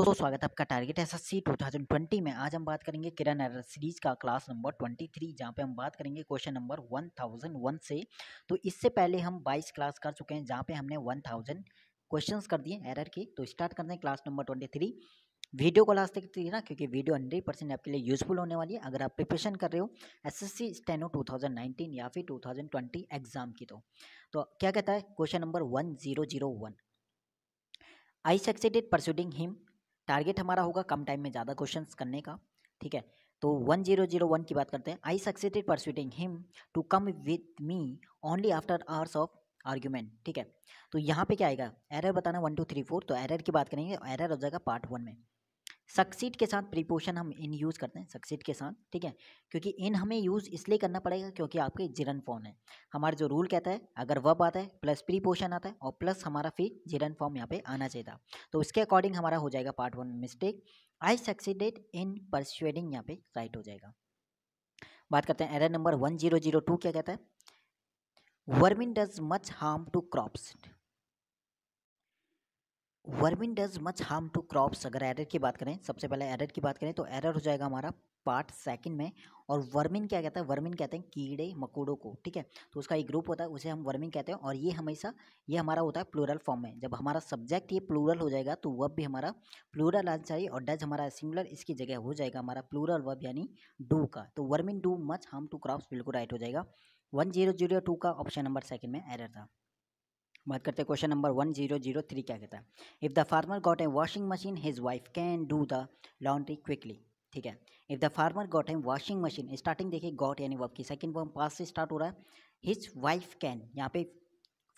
दोस्तों स्वागत है आपका target S S C two thousand twenty में। आज हम बात करेंगे किरण एरर सीरीज़ का क्लास नंबर ट्वेंटी थ्री जहाँ पे हम बात करेंगे question number one thousand one से। तो इससे पहले हम बाईस क्लास कर चुके हैं, जहाँ पे हमने वन थाउज़ेंड क्वेश्चन कर दिए एरर के। तो स्टार्ट करते हैं class number twenty three video को लास्ट तक देखिए ना क्योंकि वीडियो हंड्रेड परसेंट आपके लिए यूजफुल होने वाली है, अगर आप प्रिपरेशन कर रहे हो एस एस सी स्टेनो टू थाउज़ेंड नाइनटीन या फिर टू थाउज़ेंड ट्वेंटी एग्ज़ाम की तो। तो क्या कहता है? Question number one zero zero one I succeeded persuading him target हमारा होगा कम टाइम में ज़्यादा क्वेश्चन करने का, ठीक है? तो वन ज़ीरो ज़ीरो वन की बात करते हैं। I succeeded persuading him to come with me only after hours of argument ठीक है? तो यहाँ पे क्या आएगा? एरर बताना वन टू थ्री फोर तो एरर की बात करेंगे। एरर हो जाएगा पार्ट वन में। सक्सीड के साथ प्रीपोशन हम इन यूज़ करते हैं सक्सीड के साथ, ठीक है? क्योंकि इन हमें यूज़ इसलिए करना पड़ेगा क्योंकि आपके जिरन फॉर्म है। हमारा जो रूल कहता है, अगर वब आता है प्लस प्रीपोशन आता है और प्लस हमारा फिर जिरन फॉर्म यहाँ पे आना चाहिए था। तो उसके अकॉर्डिंग हमारा हो जाएगा part one mistake I succeeded in persuading यहाँ पे राइट हो जाएगा। बात करते हैं error number one zero zero two क्या कहता है? Vermin does much harm to crops vermin does much harm to crops. अगर एरर की बात करें, सबसे पहले एरर की बात करें तो एरर हो जाएगा हमारा पार्ट सेकंड में। और वर्मिन क्या कहता है? वर्मिन कहते हैं कीड़े मकोड़ों को, ठीक है? तो उसका एक ग्रुप होता है, उसे हम वर्मिन कहते हैं। और ये हमेशा, ये हमारा होता है प्लूरल फॉर्म में। जब हमारा सब्जेक्ट ये प्लूरल हो जाएगा तो वब भी हमारा प्लूरल आना चाहिए और डज हमारा सिमिलर इसकी जगह हो जाएगा हमारा प्लूरल वब यानी डू का। तो vermin do much harm to crops, बिल्कुल राइट हो जाएगा। वन ज़ीरो ज़ीरो टू का ऑप्शन नंबर सेकंड में एरर था। बात करते हैं question number one zero zero three क्या कहता है? If the farmer got a washing machine his wife can do the laundry quickly ठीक है? If the farmer got a washing machine starting देखिए गॉट यानी वर्क की सेकंड फॉर्म पास से स्टार्ट हो रहा है। हिज वाइफ कैन यहाँ पे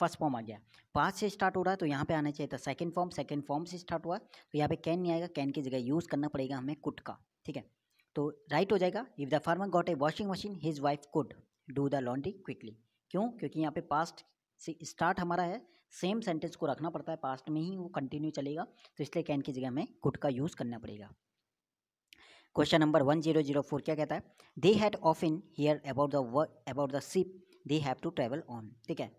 फ़र्स्ट फॉर्म आ गया। पास से स्टार्ट हो रहा है तो यहाँ पे आना चाहिए था सेकंड फॉर्म सेकंड फॉर्म से स्टार्ट हुआ। तो यहाँ पे कैन नहीं आएगा कैन की जगह यूज़ करना पड़ेगा हमें कुट का। ठीक है? तो राइट हो जाएगा। If the farmer got a washing machine his wife could do the laundry quickly क्यों? क्योंकि यहाँ पे पास्ट से स्टार्ट हमारा है सेम सेंटेंस को रखना पड़ता है पास्ट में ही वो कंटिन्यू चलेगा तो इसलिए कैन की जगह हमें कुड का यूज़ करना पड़ेगा। Question number one zero zero four क्या कहता है? They had of in hear about the about the ship they have to travel on ठीक है?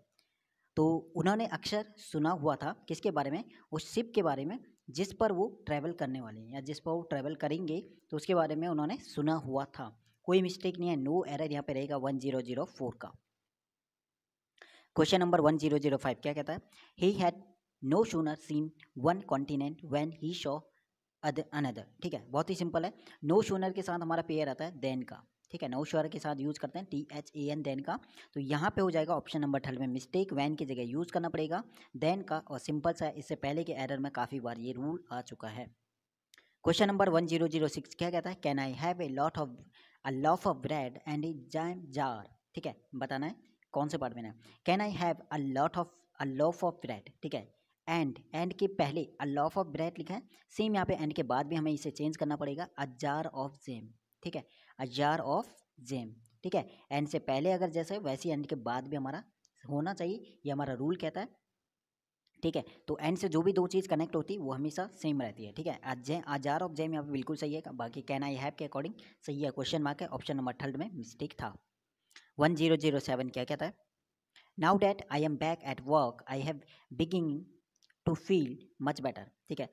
तो उन्होंने अक्सर सुना हुआ था किसके बारे में? उस शिप के बारे में, जिस पर वो ट्रैवल करने वाले हैं, या जिस पर वो ट्रैवल करेंगे तो उसके बारे में उन्होंने सुना हुआ था। कोई मिस्टेक नहीं है नो एरर यहाँ पे रहेगा वन ज़ीरो ज़ीरो फोर का। Question number one zero zero five क्या कहता है? He had no sooner seen one continent when he saw another ठीक है? बहुत ही सिंपल है। नो शूनर के साथ हमारा पेयर आता है देन का। ठीक है? नो शूनर के साथ यूज़ करते हैं T H A N then का। तो यहाँ पे हो जाएगा ऑप्शन नंबर थर्ड में मिस्टेक वैन की जगह यूज़ करना पड़ेगा देन का। और सिंपल सा इससे पहले के एरर में काफ़ी बार ये रूल आ चुका है। Question number one zero zero six क्या कहता है? Can I have a lot of a loaf of bread and a jam jar ठीक है? बताना है। कौन से पार्ट में ना? Can I have a lot of a loaf of bread ठीक है? एंड एंड के पहले अ लॉफ ऑफ़ ब्रेड लिखा है। सेम यहाँ पे एंड के बाद भी हमें इसे चेंज करना पड़ेगा। अ जार ऑफ़ जेम ठीक है? अ जार ऑफ़ जेम ठीक है? एंड से पहले अगर जैसे वैसे एंड के बाद भी हमारा होना चाहिए। ये हमारा रूल कहता है। ठीक है? तो एंड से जो भी दो चीज़ कनेक्ट होती है वो हमेशा सेम रहती है। ठीक है? अजय आजार ऑफ़ जेम यहाँ पे बिल्कुल सही है। बाकी कैन आई हैव के अकॉर्डिंग सही है? क्वेश्चन मार्क है। ऑप्शन नंबर थर्ड में मिस्टेक था। वन ज़ीरो ज़ीरो सेवन क्या कहता है? Now that I am back at work I have begin to feel much better ठीक है?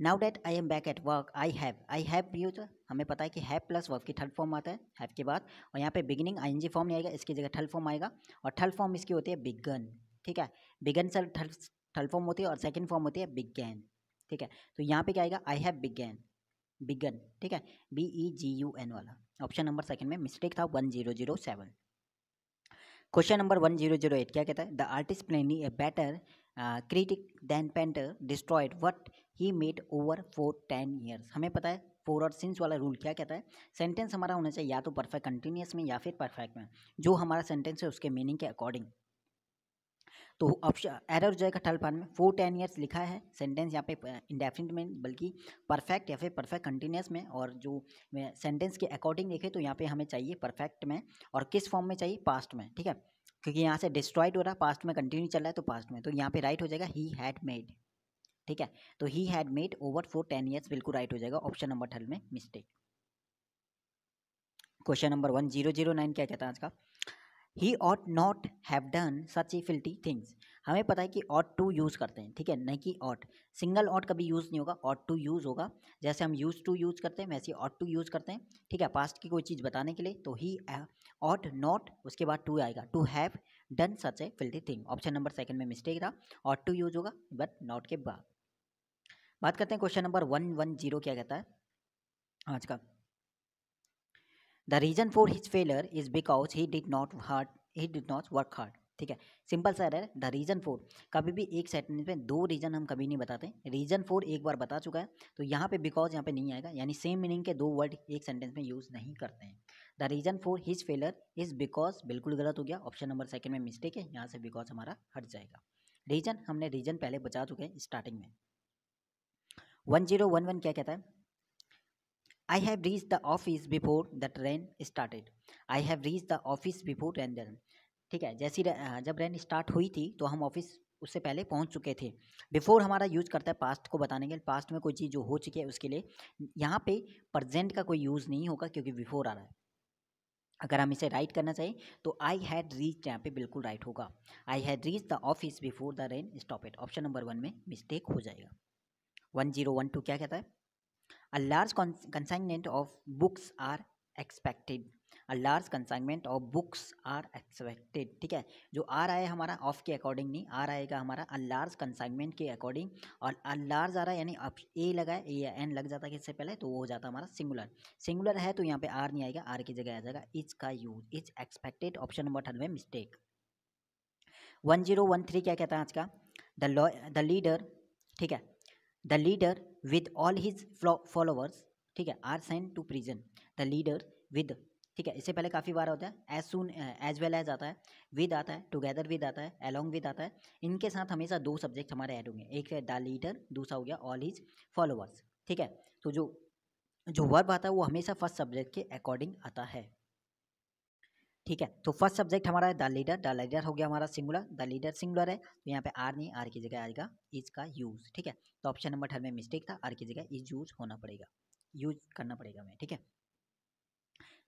Now that I am back at work I have I have use हमें पता है कि हैव प्लस वर्क की थर्ड फॉर्म आता है have के बाद, और यहाँ पे beginning I N G form नहीं आएगा, इसकी जगह थर्ड फॉर्म आएगा, और थर्ड फॉर्म इसकी होती है बिगन ठीक है? Begun sir third third form होती है और सेकेंड फॉर्म होती है बिगैन ठीक है? तो यहाँ पे क्या आएगा? आई हैव बिगैन बिगन ठीक है? B E G U N वाला. ऑप्शन नंबर सेकंड में मिस्टेक था one zero zero seven. Question number one zero zero eight क्या कहता है? The artist plainly a better critic than painter, destroyed what he made over four ten years हमें पता है, four और since वाला रूल क्या कहता है? सेंटेंस हमारा होना चाहिए, या तो परफेक्ट कंटिन्यूस में या फिर परफेक्ट में। जो हमारा सेंटेंस है, उसके मीनिंग के अकॉर्डिंग। तो ऑप्शन एरर हो जाएगा थर्ड पार्ट में फोर टेन ईयर्स लिखा है सेंटेंस यहाँ पे इंडेफिनिट में बल्कि परफेक्ट या फिर परफेक्ट कंटिन्यूस में, और जो सेंटेंस के अकॉर्डिंग देखें तो यहाँ पे हमें चाहिए परफेक्ट में, और किस फॉर्म में चाहिए? पास्ट में, ठीक है? क्योंकि यहाँ से डिस्ट्रॉयड हो रहा है पास्ट में कंटिन्यू चल रहा है तो पास्ट में तो यहाँ पे राइट हो जाएगा ही हैड मेड ठीक है? तो he had made over four ten years बिल्कुल राइट हो जाएगा ऑप्शन नंबर थर्ड में mistake question number one zero zero nine क्या कहता है आज का? He ought not have done such a filthy things हमें पता है कि ऑट टू यूज़ करते हैं, ठीक है? नहीं कि ऑट सिंगल ऑट कभी यूज़ नहीं होगा ऑट टू यूज़ होगा। जैसे हम यूज़ टू यूज़ करते हैं, वैसे ऑट टू यूज़ करते हैं, ठीक है? पास्ट की कोई चीज़ बताने के लिए तो ही ऑट नॉट उसके बाद टू आएगा। To have done such a filthy thing option number second में मिस्टेक था ऑट टू यूज़ होगा बट नॉट के बाद। बात करते हैं question number one one zero क्या कहता है? आज का। The reason for his failure is because he did not hard he did not work hard ठीक है? सिंपल सा है द रीजन फोर कभी भी एक सेंटेंस में दो रीजन हम कभी नहीं बताते. रीजन फोर एक बार बता चुका है तो यहाँ पे बिकॉज़ यहाँ पे नहीं आएगा. यानी सेम मीनिंग के दो वर्ड एक सेंटेंस में यूज़ नहीं करते हैं. The reason for his failure is because बिल्कुल गलत हो गया. ऑप्शन नंबर सेकंड में मिस्टेक है, यहाँ से बिकॉज़ हमारा हट जाएगा. रीजन हमने रीजन पहले बचा चुके हैं स्टार्टिंग में. वन ज़ीरो वन वन क्या कहता है? I have reach the office before the train started I have reach the office before train ठीक है, जैसी जब रेन स्टार्ट हुई थी तो हम ऑफ़िस उससे पहले पहुँच चुके थे। बिफोर हमारा यूज़ करता है पास्ट को बताने के लिए पास्ट में कोई चीज़ जो हो चुकी है उसके लिए, यहाँ पे प्रजेंट का कोई यूज़ नहीं होगा क्योंकि बिफोर आ रहा है। अगर हम इसे राइट करना चाहिए तो आई हैड रीच यहाँ पे बिल्कुल राइट होगा। I had reach the office before the rain stop it option number one में मिस्टेक हो जाएगा। वन ज़ीरो वन टू क्या कहता है? A large consignment of books are expected a large consignment of books are expected ठीक है? जो आ रहा है हमारा ऑफ़ के अकॉर्डिंग नहीं, आ रहेगा हमारा अ लार्ज कंसाइनमेंट के अकॉर्डिंग और अ लार्ज आ रहा है यानी अब ए लगा है ए या एन लग जाता है इससे पहले? तो वो हो जाता हमारा सिंगुलर सिंगुलर है तो यहाँ पे आर नहीं आएगा आर की जगह आ जाएगा. इज़ का use is expected option number में mistake one zero one three क्या कहता है आज का? द द लीडर ठीक है? The leader with all his followers ठीक है are send to prison the leader with ठीक है, इससे पहले काफ़ी बार होता है as soon as well as आता है विद आता है टुगेदर विद आता है अलॉन्ग विद आता है, इनके साथ हमेशा दो सब्जेक्ट हमारे ऐड होंगे, एक है द लीडर दूसरा हो गया ऑल हिज फॉलोअर्स ठीक है? तो जो जो वर्ब आता है, वो हमेशा फ़र्स्ट सब्जेक्ट के अकॉर्डिंग आता है। ठीक है तो फ़र्स्ट सब्जेक्ट हमारा है द लीडर द लीडर हो गया हमारा सिंगुलर द लीडर सिंगुलर है तो यहाँ पे आर नहीं आर की जगह आएगा इज़ का यूज़ ठीक है तो ऑप्शन नंबर थर्ड में मिस्टेक था आर की जगह इज़ यूज़ होना पड़ेगा यूज़ करना पड़ेगा हमें, ठीक है।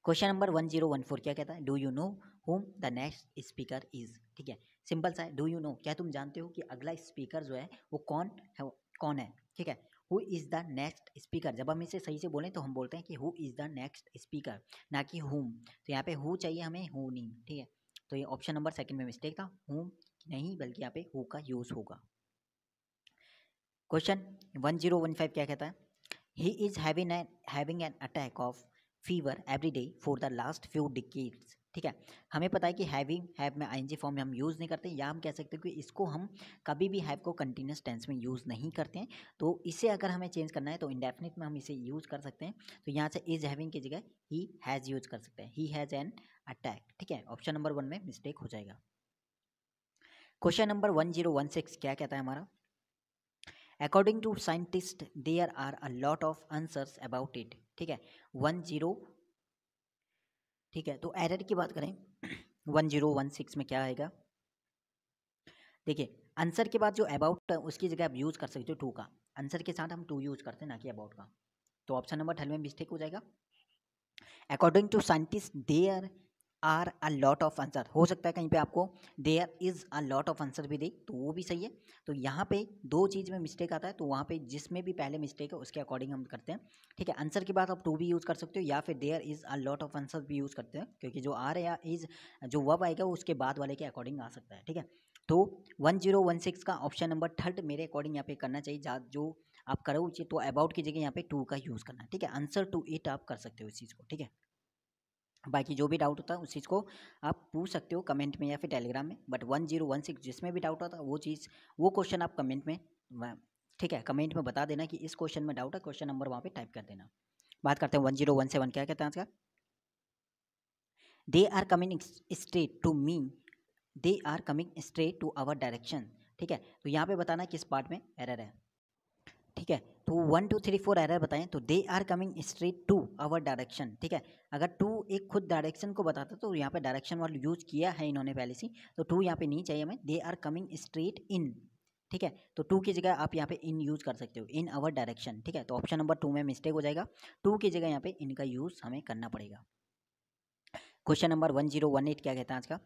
Question number one zero one four क्या कहता है? Do you know whom the next speaker is ठीक है सिंपल सा है डू यू नो क्या तुम जानते हो कि अगला स्पीकर जो है, वो कौन है, वो कौन है? ठीक है who is the next speaker जब हम इसे सही से बोलें तो हम बोलते हैं कि who is the next speaker ना कि हुम तो यहाँ पे हु चाहिए हमें हु नहीं. ठीक है? तो ये ऑप्शन नंबर सेकंड में मिस्टेक था. हुम नहीं, बल्कि यहाँ पे हु का यूज़ होगा. Question one zero one five क्या कहता है? He is having an attack of fever every day for the last few decades ठीक है? हमें पता है कि हैविंग हैव में आईएनजी फॉर्म में हम यूज़ नहीं करते, या हम कह सकते हैं कि इसको हम कभी भी हैव को कंटिन्यूस टेंस में यूज़ नहीं करते हैं। तो इसे अगर हमें चेंज करना है तो इंडेफिनिट में हम इसे यूज़ कर सकते हैं। तो यहाँ से इज़ हैविंग की जगह ही हैज़ यूज़ कर सकते हैं। ही हैज़ एन अटैक ठीक है? ऑप्शन नंबर वन में मिस्टेक हो जाएगा। Question number one zero one six क्या कहता है हमारा? According to scientist there are a lot of answers about it ठीक है? वन ज़ीरो ठीक है तो एरर की बात करें, वन ज़ीरो वन सिक्स में क्या आएगा? देखिए, आंसर के बाद जो अबाउट, उसकी जगह आप यूज़ कर सकते हो टू का। आंसर के साथ हम टू यूज़ करते हैं, ना कि अबाउट का। तो ऑप्शन नंबर थर्ड में मिस्टेक हो जाएगा। According to scientist they are a lot of answer. हो सकता है कहीं पे आपको there is a lot of answer भी दे तो वो भी सही है। तो यहाँ पे दो चीज़ में मिस्टेक आता है तो वहाँ पे जिसमें भी पहले मिस्टेक है, उसके अकॉर्डिंग हम करते हैं। ठीक है, आंसर के बाद आप टू भी यूज़ कर सकते हो, या फिर there is a lot of answer भी यूज़ करते हैं, क्योंकि जो आर या इज़, जो वब आएगा, वो उसके बाद वाले के अकॉर्डिंग आ सकता है। ठीक है तो वन ज़ीरो वन सिक्स का ऑप्शन नंबर थर्ड मेरे अकॉर्डिंग यहाँ पे करना चाहिए, जो आप करो तो अबाउट की जगह यहाँ पे टू का यूज़ करना है। ठीक है, आंसर टू इट आप कर सकते हो इस चीज़ को। ठीक है बाकी जो भी डाउट होता है, उस चीज़ को आप पूछ सकते हो कमेंट में या फिर टेलीग्राम में but one zero one six जिसमें भी डाउट होता है, वो चीज़, वो क्वेश्चन आप कमेंट में ठीक है कमेंट में बता देना कि इस क्वेश्चन में डाउट है क्वेश्चन नंबर वहाँ पे टाइप कर देना। बात करते हैं वन ज़ीरो वन सेवन क्या कहते हैं आज they are coming straight to me they are coming straight to our direction ठीक है तो यहाँ पे बताना किस पार्ट में एरर है। ठीक है? तो one two three four error बताएँ तो they are coming straight to our direction ठीक है? अगर टू एक खुद डायरेक्शन को बताता तो यहाँ पे डायरेक्शन वाला यूज़ किया है इन्होंने पहले से तो टू यहाँ पे नहीं चाहिए हमें they are coming straight in ठीक है? तो टू की जगह आप यहाँ पे इन यूज़ कर सकते हो इन आवर डायरेक्शन ठीक है? तो ऑप्शन नंबर टू में मिस्टेक हो जाएगा टू की जगह यहाँ पे इनका यूज़ हमें करना पड़ेगा। Question number one zero one eight क्या कहता है आज का?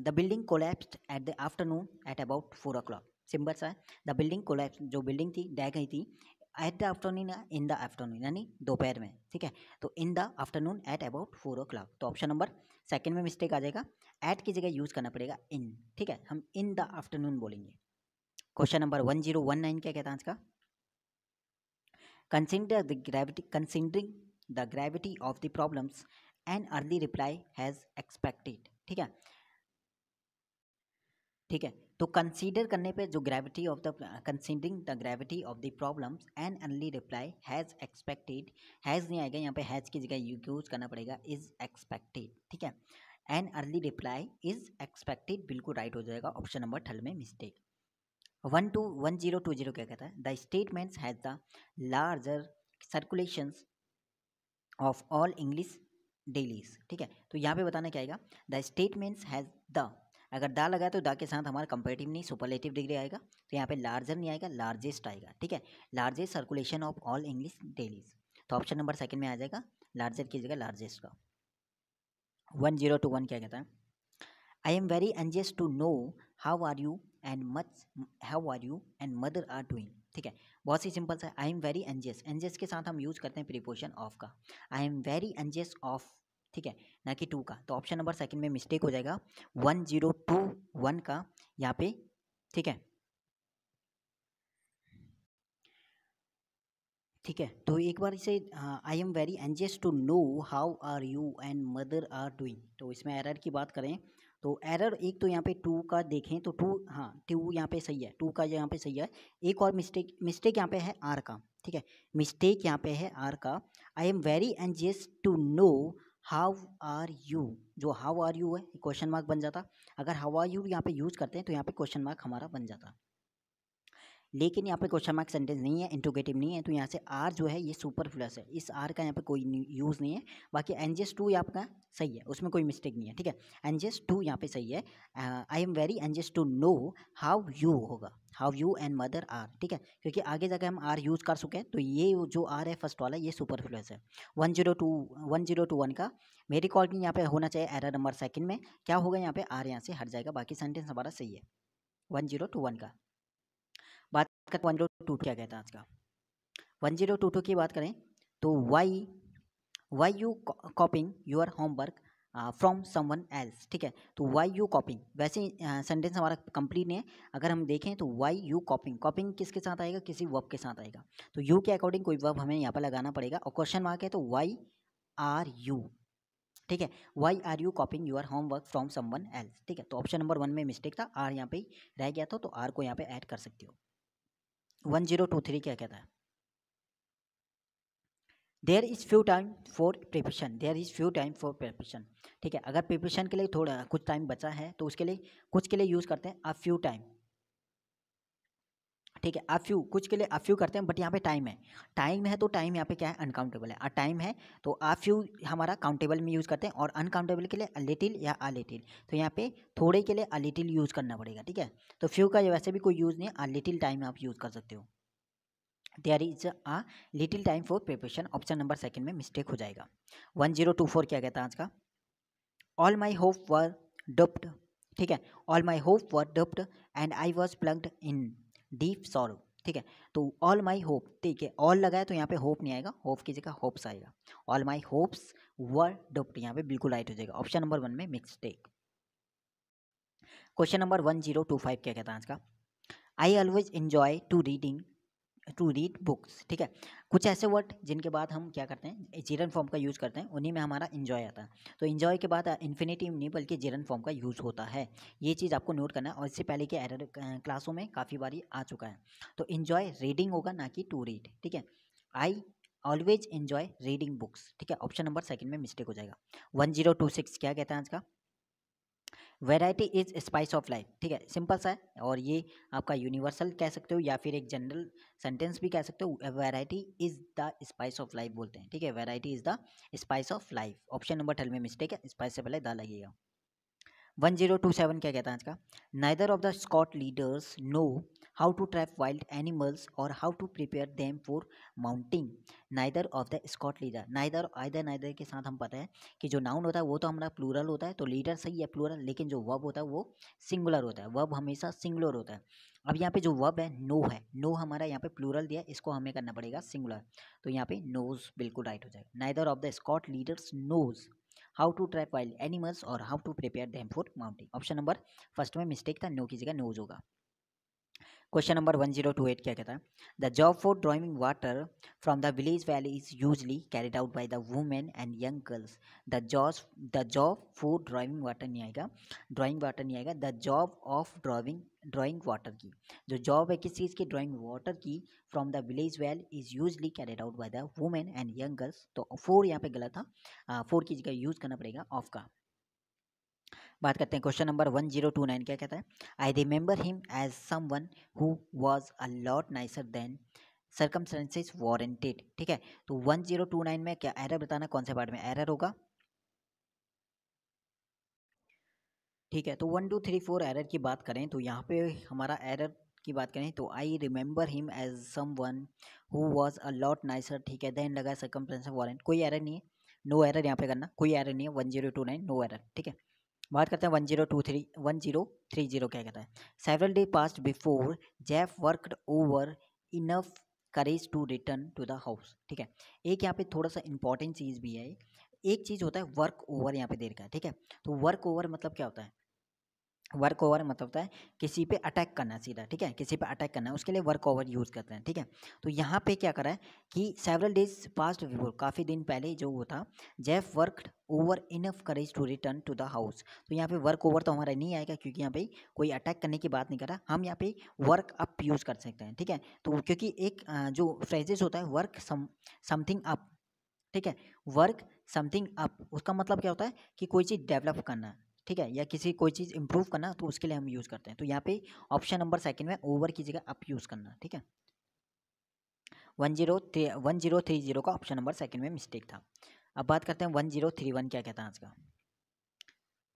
The building collapsed at the afternoon at about four o'clock simple है। द बिल्डिंग कोलैप्स, जो बिल्डिंग थी डह गई थी at the afternoon, in the afternoon, यानी दोपहर में, ठीक है? तो in the afternoon at about four o'clock. तो ऑप्शन नंबर, सेकंड में मिस्टेक आ जाएगा। एट की जगह यूज़ करना पड़ेगा इन, ठीक है? हम इन द आफ्टरनून बोलेंगे। Question number one zero one nine क्या कहता है आज का? Consider the gravity considering the gravity of the problems and early reply has expected ठीक है? ठीक है? तो कंसीडर करने पे जो gravity of the considering the gravity of the problems and only reply has expected has नहीं आएगा, यहाँ पे हैज़ की जगह यूज़ करना पड़ेगा इज़ एक्सपेक्टेड ठीक है? And early reply is expected बिल्कुल राइट हो जाएगा ऑप्शन नंबर थर्ड में mistake one two one zero two zero क्या कहता है? The statements has the larger circulations of all English dailies ठीक है? तो यहाँ पे बताना क्या आएगा? द स्टेटमेंट्स हैज़ द अगर दा लगाए तो दा के साथ हमारा कंपेरेटिव नहीं सुपरलेटिव डिग्री आएगा। तो यहाँ पे लार्जर नहीं आएगा लार्जेस्ट आएगा, ठीक है? Largest circulation of all English dailies तो ऑप्शन नंबर सेकंड में आ जाएगा लार्जर की जगह लार्जेस्ट का। वन ज़ीरो टू वन क्या कहता है? I am very anxious to know how are you and much how are you and mother are doing ठीक है? बहुत ही सिंपल सा I am very anxious anxious के साथ हम यूज़ करते हैं प्रीपोशन ऑफ़ का। I am very anxious of ठीक है, ना कि टू का। तो ऑप्शन नंबर सेकंड में मिस्टेक हो जाएगा। वन ज़ीरो टू वन का यहाँ पे, ठीक है? ठीक है तो एक बार इसे I am very anxious to know how are you and mother are doing तो इसमें एरर की बात करें तो एरर एक तो यहाँ पे टू का देखें तो टू हाँ टू यहाँ पे सही है। टू का यहाँ पे सही है। एक और मिस्टेक मिस्टेक यहाँ पे है आर का, ठीक है? मिस्टेक यहाँ पे है आर का। I am very anxious to know how are you? जो हाउ आर यू है क्वेश्चन मार्क बन जाता। अगर हाउ आर यू यहाँ पे यूज़ करते हैं तो यहाँ पे क्वेश्चन मार्क हमारा बन जाता। लेकिन यहाँ पे क्वेश्चन मार्क सेंटेंस नहीं है इंटोगेटिव नहीं है तो यहाँ से आर जो है, ये सुपर प्लस है। इस आर का यहाँ पे कोई यूज़ नहीं है। बाकी एनजेस टू आपका सही है, उसमें कोई मिस्टेक नहीं है, ठीक है? एनजेस टू यहाँ पे सही है। I am very anxious to know how you होगा how you and mother are ठीक है? क्योंकि आगे जाकर हम आर यूज़ कर चुके हैं तो ये जो आर है फ़र्स्ट वाला, ये सुपर प्लस है। One zero two one zero two one का मेरी कॉल यहाँ पे होना चाहिए एरर नंबर सेकंड में। क्या होगा यहाँ पे? आर यहाँ से हट जाएगा, बाकी सेंटेंस हमारा सही है। वन ज़ीरो टू वन का। का वन ज़ीरो टू क्या कहता है आज का। वन ज़ीरो टू टू की बात करें तो why why you copying your homework from someone else ठीक है? तो वाई यू कॉपिंग वैसे सेंटेंस हमारा कंप्लीट नहीं है। अगर हम देखें तो वाई यू कॉपिंग कॉपिंग किसके साथ आएगा? किसी वर्ब के साथ आएगा। तो यू के अकॉर्डिंग कोई वर्ब हमें यहाँ पर लगाना पड़ेगा। और क्वेश्चन मार्क है तो वाई आर यू ठीक है? Why are you copying your homework from someone else ठीक है? तो ऑप्शन नंबर वन में मिस्टेक था। आर यहाँ पे रह गया था तो आर को यहाँ पे ऐड कर सकती हो। वन ज़ीरो टू थ्री क्या कहता है? There is few time for preparation there is few time for preparation ठीक है, अगर प्रिपरेशन के लिए थोड़ा कुछ टाइम बचा है तो उसके लिए, कुछ के लिए यूज़ करते हैं अ फ्यू टाइम ठीक है अफ्यू कुछ के लिए अफ्यू करते हैं बट यहाँ पे टाइम है। टाइम है तो टाइम यहाँ पे क्या है? अनकाउंटेबल है। और टाइम है तो अफ्यू हमारा काउंटेबल में यूज़ करते हैं और अनकाउंटेबल के लिए अ लिटिल या अ लिटिल तो यहाँ पे थोड़े के लिए अलिटिल यूज़ करना पड़ेगा, ठीक है? तो फ्यू का वैसे भी कोई यूज़ नहीं है अ लिटिल टाइम आप यूज़ कर सकते हो। There is a little time for preparation option number second में मिस्टेक हो जाएगा। वन ज़ीरो टू फोर क्या कहता है आज का। All my hope were dashed ठीक है? All my hope were dashed and I was plugged in deep sorrow ठीक है? तो ऑल माई होप, ठीक है? ऑल लगाया तो यहाँ पे होप नहीं आएगा, होप की जगह होप्स आएगा। ऑल माई होप्स वर डोप्ट यहाँ पे बिल्कुल राइट हो जाएगा। ऑप्शन नंबर वन में mistake. Question number one zero two five क्या कहता है आज का? I always enjoy to reading to read books ठीक है? कुछ ऐसे वर्ड जिनके बाद हम क्या करते हैं? जीरन फॉर्म का यूज़ करते हैं, उन्हीं में हमारा इन्जॉय आता है। तो इन्जॉय के बाद इन्फिनेटिव नहीं, बल्कि जीरन फॉर्म का यूज़ होता है। ये चीज़ आपको नोट करना है, और इससे पहले के एरर क्लासों में काफ़ी बारी आ चुका है। तो इन्जॉय रीडिंग होगा, ना कि टू रीड ठीक है? I always enjoy reading books ठीक है? ऑप्शन नंबर सेकंड में मिस्टेक हो जाएगा। वन ज़ीरो टू सिक्स क्या कहता है आज का? Variety is spice of life ठीक है? सिंपल सा है। और ये आपका यूनिवर्सल कह सकते हो या फिर एक जनरल सेंटेंस भी कह सकते हो। Variety is the spice of life बोलते हैं। ठीक है? Variety is the spice of life option number twelve में मिस्टेक है। स्पाइस से पहले द लगेगा। वन ज़ीरो टू सेवन क्या कहता है आज का? Neither of the scout leaders know how to trap wild animals और how to prepare them for mounting neither of the scout leader neither either neither के साथ हम पता है कि जो नाउन होता है वो तो हमारा प्लूरल होता है तो लीडर सही है प्लूरल लेकिन जो वब होता है वो सिंगुलर होता है। वब हमेशा सिंगुलर होता है। अब यहाँ पे जो वब है नो है। नो हमारा यहाँ पे प्लूरल दिया इसको हमें करना पड़ेगा सिंगुलर तो यहाँ पे नोज़ बिल्कुल राइट हो जाएगा। Neither of the scout leaders knows how to trap wild animals और how to prepare them for mounting option number first में मिस्टेक था नो की जगह नोज़ होगा question number one zero two eight क्या कहता है? The job for driving water from the village valley is usually carried out by the women and young girls the job the job for driving water नहीं आएगा। Drawing water नहीं आएगा। The job of driving drawing water की, जो job है किस चीज़ की? ड्राइंग वाटर की from the village well is usually carried out by the women and young girls तो फोर यहाँ पे गलत था। फोर की जगह यूज़ करना पड़ेगा ऑफ़ का। बात करते हैं question number one zero two nine. क्या कहता है? I remember him as someone who was a lot nicer than circumstances warranted ठीक है? तो वन ज़ीरो टू नाइन में क्या एरर बताना, कौन से पार्ट में एरर होगा? ठीक है तो one two three four error की बात करें तो यहाँ पे हमारा एरर की बात करें तो I remember him as someone who was a lot nicer ठीक है, देन लगा सरकमस्टेंस वारंट कोई एरर नहीं है नो एरर यहाँ पे करना, कोई एरर नहीं है, one zero two nine no error ठीक है? बात करते हैं one zero two three one zero three zero क्या कहता है? Several day passed before Jeff worked over enough courage to return to the house ठीक है? एक यहाँ पे थोड़ा सा इंपॉर्टेंट चीज़ भी है एक। चीज़ होता है वर्क ओवर यहाँ पे देर का ठीक है? तो वर्क ओवर मतलब क्या होता है? वर्क ओवर मतलब होता है, किसी पे अटैक करना सीधा, ठीक है? किसी पे अटैक करना है उसके लिए वर्क ओवर यूज़ करते हैं, ठीक है? तो यहाँ पे क्या करा है कि सेवरल डेज़ पास्ट बिफोर काफ़ी दिन पहले जो वो था Jeff work over enough courage to return to the house तो यहाँ पे वर्क ओवर तो हमारा नहीं आएगा, क्योंकि यहाँ पे कोई अटैक करने की बात नहीं कर रहा, हम यहाँ पे वर्क अप यूज़ कर सकते हैं, ठीक है? तो क्योंकि एक जो फ्रेजेस होता है वर्क समथिंग अप ठीक है? वर्क समथिंग अप उसका मतलब क्या होता है कि कोई चीज़ डेवलप करना ठीक है, या किसी कोई चीज़ इंप्रूव करना तो उसके लिए हम यूज़ करते हैं। तो यहाँ पे ऑप्शन नंबर सेकंड में ओवर की जगह अप यूज़ करना, ठीक है? One zero three one zero three zero का ऑप्शन नंबर सेकंड में मिस्टेक था। अब बात करते हैं वन ज़ीरो थ्री वन क्या कहता है आज का?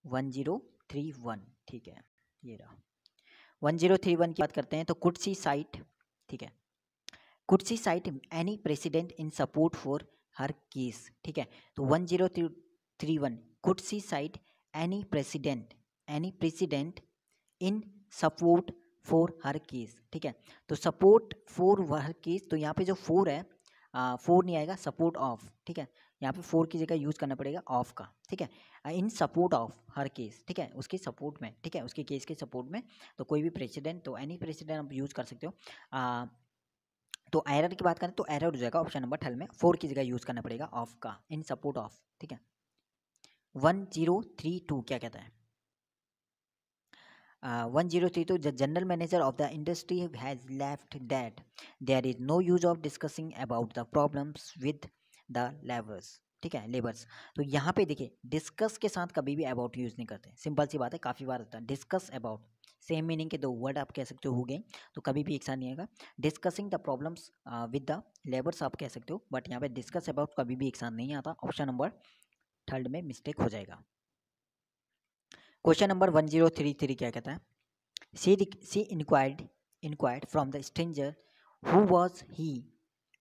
वन ज़ीरो थ्री वन ठीक है, ये रहा। वन ज़ीरो थ्री वन की बात करते हैं तो कुर्सी साइट ठीक है, कुर्सी site any president in support for her case ठीक है तो वन ज़ीरो थ्री वन कुर्सी site any president any president in support for her case ठीक है? तो सपोर्ट फॉर हर केस तो यहाँ पे जो फोर है फोर नहीं आएगा सपोर्ट ऑफ़ ठीक है? यहाँ पे फोर की जगह यूज़ करना पड़ेगा ऑफ़ का ठीक है? In support of her case ठीक है? उसके सपोर्ट में ठीक है? उसके केस के सपोर्ट में तो कोई भी प्रेसिडेंट तो एनी प्रेसिडेंट आप यूज़ कर सकते हो। आ, तो एरर की बात करें तो एरर हो जाएगा ऑप्शन नंबर ठल में फोर की जगह यूज़ करना पड़ेगा ऑफ़ का इन सपोर्ट ऑफ़ ठीक है? वन ज़ीरो थ्री टू, क्या कहता है? One zero three two the general manager of the industry has left that there is no use of discussing about the problems with the labours ठीक है labours तो यहाँ पे देखिए डिस्कस के साथ कभी भी अबाउट यूज़ नहीं करते सिंपल सी बात है, काफ़ी बार होता है डिस्कस अबाउट सेम मीनिंग के दो वर्ड आप कह सकते हो गए तो कभी भी एक साथ नहीं आएगा. Discussing the problems with the labours आप कह सकते हो बट यहाँ पे डिस्कस अबाउट कभी भी एक साथ नहीं आता ऑप्शन नंबर थर्ड में मिस्टेक हो जाएगा। Question number one zero three three क्या कहता है? She she inquired inquired from the stranger who was he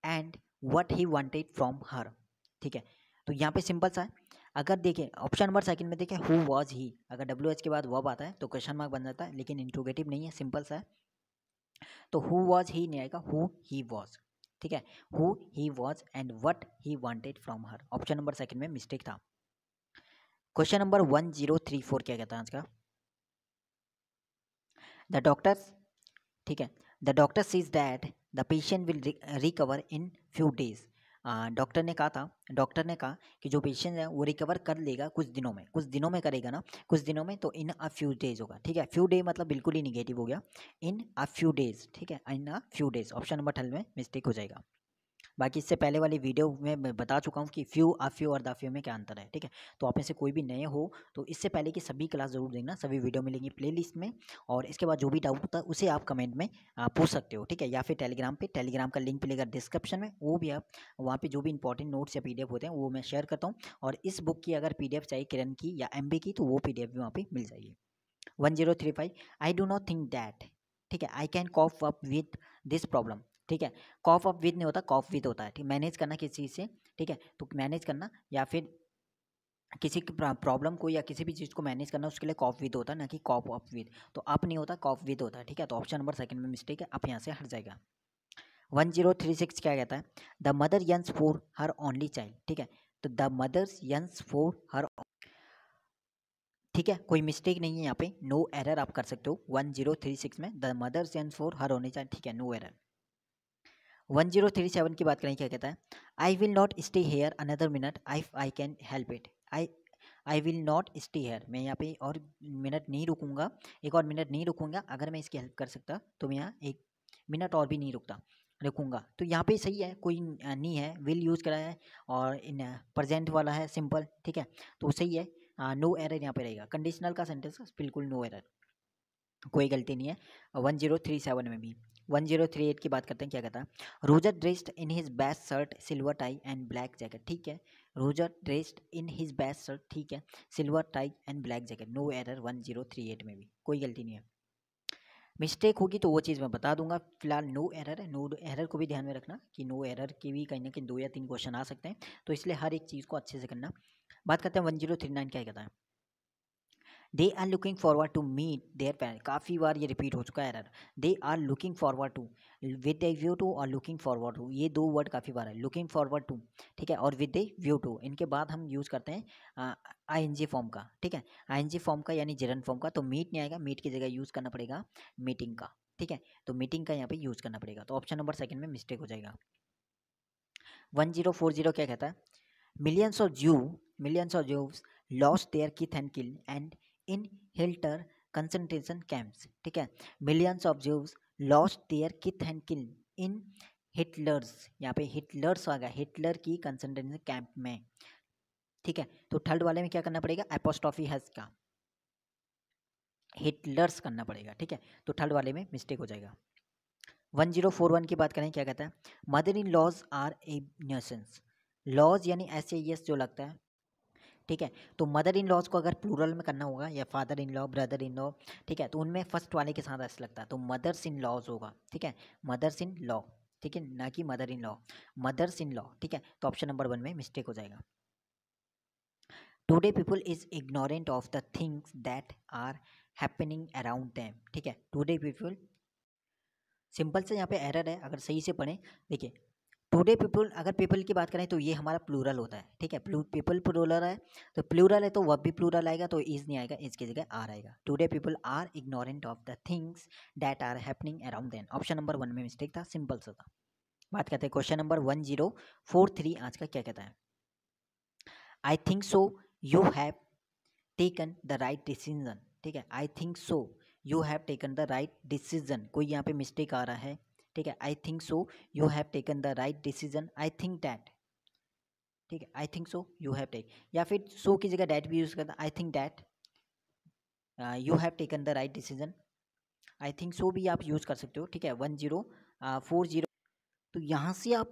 and what he wanted from her ठीक है? तो यहाँ पे सिंपल सा है। अगर देखें ऑप्शन नंबर सेकंड में देखें हु वॉज़ ही अगर डब्ल्यू एच के बाद वब आता है तो क्वेश्चन मार्क बन जाता है, लेकिन इंट्रोगेटिव नहीं है सिंपल सा है। तो हु वॉज़ ही नहीं आएगा हु ही वॉज़ ठीक है? Who he was and what he wanted from her option number second में मिस्टेक था। Question number one zero three four क्या कहता है आज का? द डॉक्टर ठीक है। The doctor sees that the patient will recover in few days doctor ने कहा था डॉक्टर ने कहा कि जो पेशेंट है वो रिकवर कर लेगा कुछ दिनों में। कुछ दिनों में करेगा ना, कुछ दिनों में तो इन अ फ्यू डेज़ होगा, ठीक है। फ्यू डे मतलब बिल्कुल ही निगेटिव हो गया। इन अ फ्यू डेज़ ठीक है। In a few days option number twelve में मिस्टेक हो जाएगा। बाकी इससे पहले वाली वीडियो में मैं बता चुका हूँ कि फ्यू आ फ्यू और द फ्यू में क्या अंतर है, ठीक है? तो आप में से कोई भी नए हो तो इससे पहले की सभी क्लास ज़रूर देखना, सभी वीडियो मिलेंगी प्ले में और इसके बाद जो भी डाउट होता है, उसे आप कमेंट में पूछ सकते हो, ठीक है? या फिर टेलीग्राम पर टेलीग्राम का लिंक मिलेगा डिस्क्रिप्शन में, वो भी आप वहाँ पर जो भी इंपॉर्टेंट नोट्स या पीडीएफ होते हैं, वो मैं शेयर करता हूँ और इस बुक की अगर पीडीएफ चाहिए किरण की या एमबी की तो वो पीडीएफ भी वहाँ पर मिल जाएगी। One zero three five, I do not think that ठीक है? I can cope up with this problem. ठीक है? कॉफ ऑफ़ विद नहीं होता कॉफ विद होता है, ठीक? मैनेज करना किसी चीज़ से, ठीक है? तो मैनेज करना या फिर किसी प्रॉब्लम को या किसी भी चीज़ को मैनेज करना, उसके लिए कॉफ विद होता है, ना कि कॉफ ऑफ़ विद तो अप नहीं होता कॉफ विद होता है, ठीक है? तो ऑप्शन नंबर सेकंड में मिस्टेक है आप यहाँ से हट जाएगा। वन ज़ीरो थ्री सिक्स क्या कहता है? The mother yearns for her only child ठीक है? तो the mothers yearns for her ठीक है? कोई मिस्टेक नहीं है यहाँ पे नो एरर आप कर सकते हो। वन ज़ीरो थ्री सिक्स में the mothers yearns for her only child ठीक है? No error one zero three seven की बात करें, क्या कहता है? I will not stay here another minute I I can help it I I will not stay here मैं यहाँ पे और मिनट नहीं रुकूँगा। एक और मिनट नहीं रुकूँगा। अगर मैं इसकी हेल्प कर सकता तो मैं यहाँ एक मिनट और भी नहीं रुकता, रुकूँगा। तो यहाँ पे सही है, कोई नहीं है। विल यूज़ करा है और इन प्रजेंट वाला है सिंपल ठीक है? तो सही है। नो एरर यहाँ पे रहेगा। कंडीशनल का सेंटेंस बिल्कुल नो एरर कोई गलती नहीं है। वन ज़ीरो थ्री सेवन में भी। वन ज़ीरो थ्री एट की बात करते हैं, क्या कहता है? Roger dressed in his best shirt silver tie and black jacket ठीक है? Roger dressed in his best shirt ठीक है? Silver tie and black jacket no error one zero three eight में भी, कोई गलती नहीं है। मिस्टेक होगी तो वो चीज़ मैं बता दूँगा, फ़िलहाल नो एरर है नो एरर को भी ध्यान में रखना कि नो एरर की भी कहीं ना कहीं दो या तीन क्वेश्चन आ सकते हैं तो इसलिए हर एक चीज़ को अच्छे से करना। बात करते हैं वन ज़ीरो थ्री नाइन, क्या कहता है? They are looking forward to meet their parent काफ़ी बार ये रिपीट हो चुका है error they are looking forward to with a view to और लुकिंग फॉरवर्ड टू ये दो वर्ड काफ़ी बार है. लुकिंग फॉरवर्ड टू ठीक है? और विद ए व्यू टू इनके बाद हम यूज़ करते हैं आई एन जी फॉर्म का. ठीक है? आई एन जी फॉर्म का यानी जिरन फॉर्म का. तो मीट नहीं आएगा. मीट की जगह यूज़ करना पड़ेगा मीटिंग का. ठीक है? तो मीटिंग का यहाँ पे यूज़ करना पड़ेगा. तो ऑप्शन नंबर सेकंड में मिस्टेक हो जाएगा. वन ज़ीरो फोर ज़ीरो क्या कहता है? Millions of Jew millions of Jews lost their kith and kin and in Hitler concentration camps ठीक है? Millions of Jews lost their kith and kin in Hitler's यहाँ पे Hitler's आ गया Hitler की concentration camp में, ठीक है? तो थर्ड वाले में क्या करना पड़ेगा? एपोस्टॉफी हैज़ का हिटलर्स करना पड़ेगा, ठीक है? तो थर्ड वाले में मिस्टेक हो जाएगा। वन ज़ीरो फोर वन की बात करें, क्या कहता है? Mother in laws are a nuisance laws यानी ऐसे यस जो लगता है ठीक है? तो मदर इन लॉज को अगर प्लूरल में करना होगा या father in law brother in law ठीक है? तो उनमें फ़र्स्ट वाले के साथ ऐसा लगता है। तो मदर्स इन लॉज होगा, ठीक है? मदर्स इन लॉ ठीक है? ना कि mother in law mothers in law ठीक है? तो ऑप्शन नंबर वन में मिस्टेक हो जाएगा। Today people is ignorant of the things that are happening around them ठीक है? टुडे पीपल सिंपल से यहाँ पे एरर है, अगर सही से पढ़ें, देखिए टुडे पीपल अगर पीपल की बात करें तो ये हमारा प्लूरल होता है, ठीक है? पीपल प्लूरल है तो प्लूरल है तो वह भी प्लूरल आएगा तो इज़ नहीं आएगा इज़ की जगह आर आएगा। Today people are ignorant of the things that are happening around then option number one में मिस्टेक था सिंपल सा था। बात करते हैं question number one zero four three आज का क्या कहता है? I think so you have taken the right decision ठीक है? I think so you have taken the right decision कोई यहाँ पे मिस्टेक आ रहा है ठीक है? I think so you have taken the right decision I think that ठीक है? I think so you have take या फिर सो की जगह डैट भी यूज़ करता I think that you have taken the right decision I think so भी आप यूज़ कर सकते हो ठीक है? वन ज़ीरो फोर ज़ीरो तो यहाँ से आप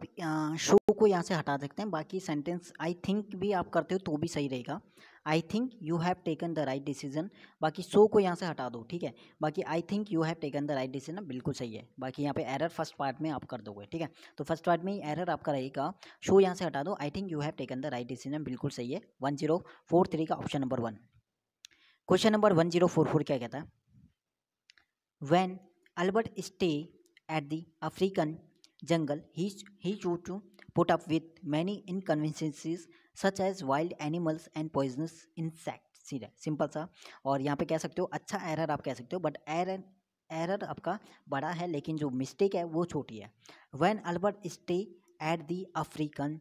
शो को यहाँ से हटा सकते हैं। बाकी सेंटेंस आई थिंक भी आप करते हो तो भी सही रहेगा। I think you have taken the right decision बाकी सो को यहाँ से हटा दो ठीक है? बाकी I think you have taken the right decision बिल्कुल सही है। बाकी यहाँ पे एरर फ़र्स्ट पार्ट में आप कर दोगे ठीक है? तो फ़र्स्ट पार्ट में ही एरर आपका रहेगा। शो यहाँ से हटा दो। I think you have taken the right decision बिल्कुल सही है। वन ज़ीरो फोर थ्री का option number one question number one zero four four क्या कहता है? When Albert stay at the African jungle, he, he chose to put up with many inconveniences such as wild animals and poisonous insects. सीधा simple सा। और यहाँ पे कह सकते हो अच्छा एरर आप कह सकते हो बट एरर एरर आपका बड़ा है, लेकिन जो मिस्टेक है, वो छोटी है। When Albert stay at the African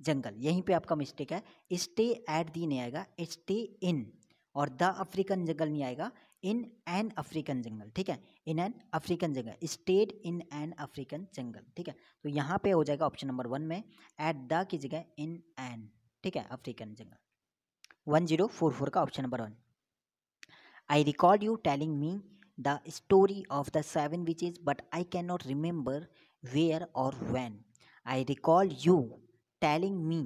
jungle यहीं पे आपका मिस्टेक है। स्टे एट दी नहीं आएगा स्टे इन और द अफ्रीकन जंगल नहीं आएगा इन एन अफ्रीकन जंगल ठीक है? In an African jungle stayed in an African jungle ठीक है? तो यहाँ पे हो जाएगा ऑप्शन नंबर वन में एट द की जगह इन एन ठीक है? African jungle one zero four four का option number one I record you telling me the story of the seven witches but I can not remember where और when I recall you telling me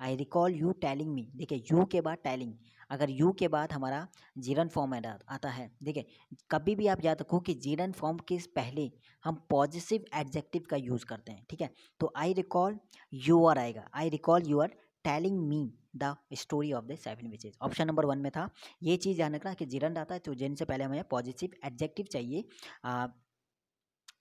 I recall you telling me देखिए you के बाद telling अगर you के बाद हमारा Jiran form आता है, देखिए, कभी भी आप याद रखो कि जीरन फॉर्म के पहले हम पॉजिटिव एडजेक्टिव का यूज़ करते हैं, ठीक है? तो आई रिकॉल यू आर आएगा। I recall you are telling me the story of the seven witches option number one में था, ये चीज़ ध्यान रखना कि जीरन आता है तो जिन से पहले हमें पॉजिटिव एडजेक्टिव चाहिए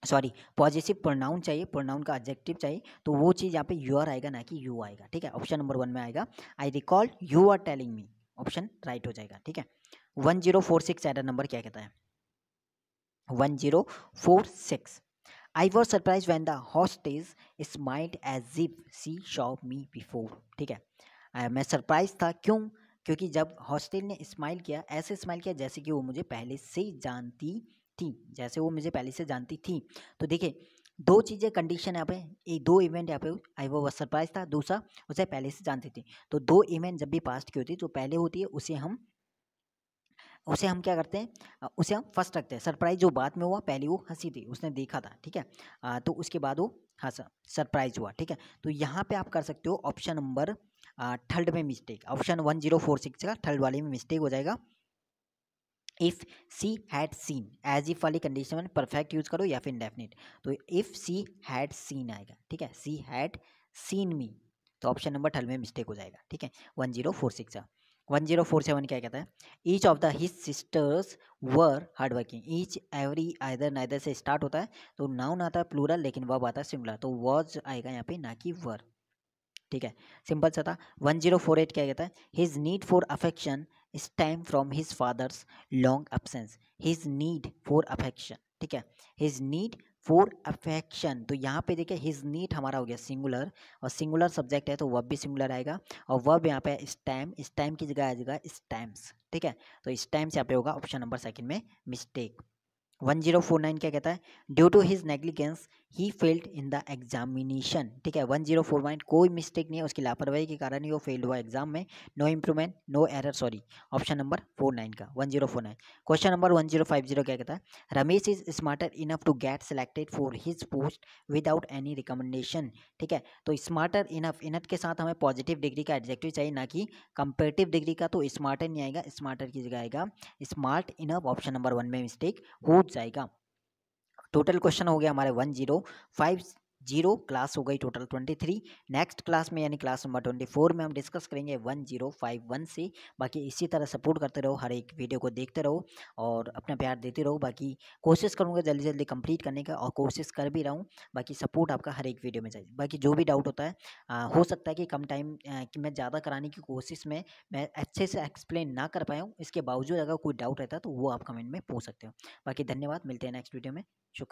सॉरी पॉजिटिव प्रोनाउन चाहिए प्रोनाउन का एडजेक्टिव चाहिए तो वो चीज़ यहाँ पे यू आर आएगा, ना कि यू आएगा, ठीक है? ऑप्शन नंबर वन में आएगा I recall you are telling me option right हो जाएगा, ठीक है? One zero four six error number क्या कहता है? One zero four six I was surprise when the hostage smiled as if she saw me before ठीक है? मैं सरप्राइज़ था क्यों? क्योंकि जब हॉस्टेल ने स्माइल किया, ऐसे स्माइल किया जैसे कि वो मुझे पहले से जानती थी, जैसे वो मुझे पहले से जानती थी। तो देखिए दो चीज़ें कंडीशन यहाँ पे एक दो इवेंट यहाँ पे आई वो सरप्राइज़ था दूसरा उसे पहले से जानती थी। तो दो इवेंट जब भी पास्ट की होती है जो पहले होती है उसे हम उसे हम क्या करते हैं उसे हम फ़र्स्ट रखते हैं। सरप्राइज़ जो बाद में हुआ पहले वो हँसी थी उसने देखा था ठीक है? आ, तो उसके बाद वो हाँ सरप्राइज़ हुआ ठीक है? तो यहाँ पे आप कर सकते हो ऑप्शन नंबर थर्ड में mistake option one zero four six का थर्ड वाले में मिस्टेक हो जाएगा। If she had seen as if वाली कंडीशन में परफेक्ट यूज़ करो या फिर इंडेफिनिट तो इफ़ सी हैड सीन आएगा, ठीक है? सी हैड सीन मी तो ऑप्शन नंबर ट्वेल्व में मिस्टेक हो जाएगा, ठीक है? One zero four six one zero four seven क्या कहता है? Each of the his sisters were hard working each every either neither से स्टार्ट होता है तो नाउन आता है प्लूरल लेकिन वब आता है सिंगुलर तो वॉज़ आएगा यहाँ पे, ना कि वर ठीक है? सिंपल सा था। वन ज़ीरो फोर एट क्या कहता है? His need for affection stem from his father's long absence his need for affection ठीक है? his need for affection. तो यहाँ पे देखिए, हिज नीट हमारा हो गया सिंगुलर और सिंगुलर सब्जेक्ट है तो वब भी सिंगुलर आएगा और वब यहाँ पे स्टैम स्टैम की जगह आ जाएगा स्टैम्स ठीक है? तो स्टैम्स यहाँ पे होगा ऑप्शन नंबर सेकंड में mistake. One zero four nine क्या कहता है? Due to his negligence he failed in the examination ठीक है वन ज़ीरो फोर नाइन कोई मिस्टेक नहीं है, उसकी लापरवाही के कारण ही वो फेल्ड हुआ एग्ज़ाम में. No improvement no error sorry option number four nine का one zero four nine question number one zero five zero क्या कहता है? Ramesh is smarter enough to get selected for his post without any recommendation ठीक है तो smarter enough enough के साथ हमें पॉजिटिव डिग्री का एडजेक्टिव चाहिए, ना कि कंपेरेटिव डिग्री का तो स्मार्टर नहीं आएगा स्मार्टर की जगह आएगा. Smart enough option number one में मिस्टेक हो जाएगा. टोटल क्वेश्चन हो गया हमारे one zero five zero class हो गई total twenty three next class में यानी क्लास नंबर ट्वेंटी फोर में हम डिस्कस करेंगे वन ज़ीरो फाइव वन से। बाकी इसी तरह सपोर्ट करते रहो हर एक वीडियो को देखते रहो और अपना प्यार देते रहो। बाकी कोशिश करूँगा जल्दी जल्दी कंप्लीट करने का और कोशिश कर भी रहा हूँ। बाकी सपोर्ट आपका हर एक वीडियो में चाहिए। बाकी जो भी डाउट होता है आ, हो सकता है कि कम टाइम कि मैं ज़्यादा कराने की कोशिश में मैं अच्छे से एक्सप्लेन ना कर पाया हूँ। इसके बावजूद अगर कोई डाउट रहता है तो वो आप कमेंट में पूछ सकते हो। बाकी धन्यवाद मिलते हैं नेक्स्ट वीडियो में। शुक्रिया।